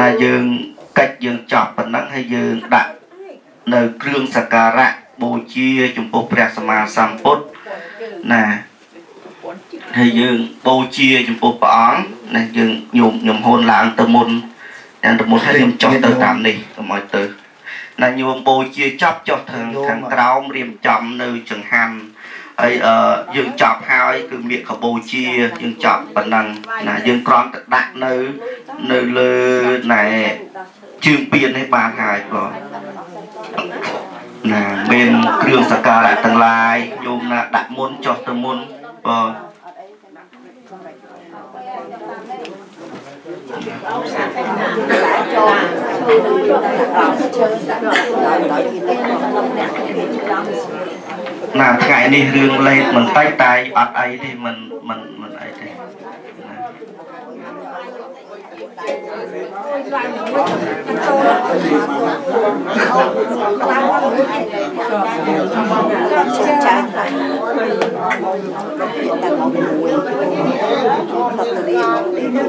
ណាយើងកិច្ចយើងចប់ប៉ុណ្ណឹងហើយយើងដាក់នៅគ្រឿងសក្ការៈបូជាចំពោះព្រះសម្មាសម្ពុទ្ធណាហើយយើងបូជាចំពោះព្រះអង្គណាយើងញោមញោមហូនឡើងទៅមុនទាំងទៅមុនហើយខ្ញុំចុះទៅតាមនេះកុំឲ្យទៅណាញោមបូជាចប់ចុះខាងខាងក្រោមរៀបចំនៅចង្ហាន់ហើយអឺយើងចប់ហើយគឺមាកកបូជាយើងចប់ប៉ុណ្ណឹងណាយើងគ្រាន់តែដាក់នៅ នៅលើណែជើងពៀននេះបានហើយបងណាមានគ្រឿងសក្ការៈទាំងឡាយញោមណាដាក់មុនចុះទៅមុនបងណាថ្ងៃនេះរឿងលេខមិនតិចតែអត់អីទេមិនមិនមិនអីទេចាស់ហើ យតែមកមួយតតរីមកទីនេះ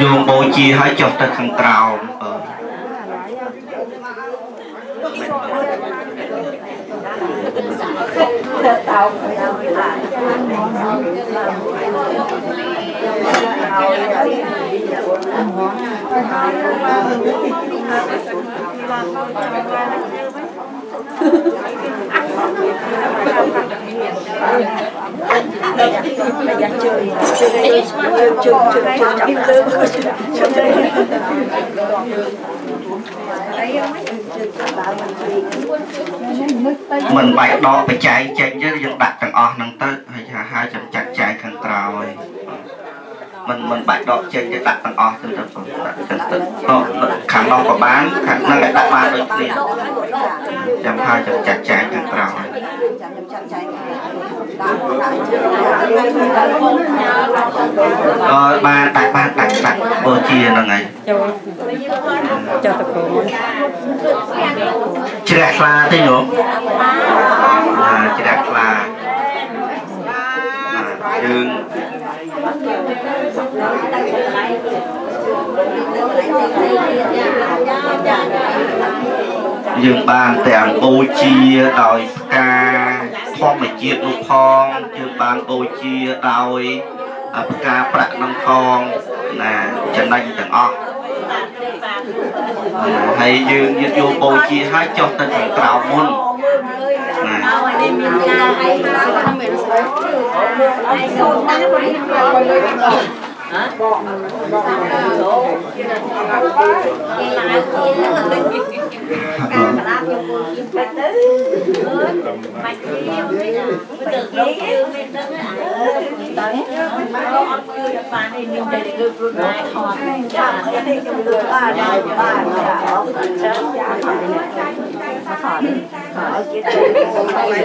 យោមបូជាឲ្យចុះទៅខាងក្រោមអឺ តោទៅ មិនបាច់ដកបច្ច័យចេញទេយើងដាក់ទាំងអស់ហ្នឹងទៅហើយថាហើយចាំចាត់ចែងខាងក្រោយមិនមិនបាច់ដកចេញទេដាក់ទាំងអស់ទៅទៅដាក់ទៅទៅខាងនោះក៏បានខាងហ្នឹងក៏ដាក់បានដូចគ្នាចាំហើយចាំចាត់ចែងខាងក្រោយចាំខ្ញុំចាត់ចែងដាក់ដាក់ជើងអើបានដាក់បានដាក់ដាក់បូជាហ្នឹងហើយចូលចូលទៅក្រុម ជ្រះថ្លាទេញោមណាជ្រះថ្លាណាយើងយើងបានទាំងបូជាដោយផ្កាធម្មជាតិនោះផងយើងបានបូជាដោយផ្កាប្រាក់នឹងផងណាចំណេញទាំងអស់ ហើយយើងយកយកបូជាឲ្យចុះទៅខាងក្រៅមុនណា ចាំអីនេះខ្ញុំលើបានបានចាអត់ចាំចាំឲ្យគេទៅ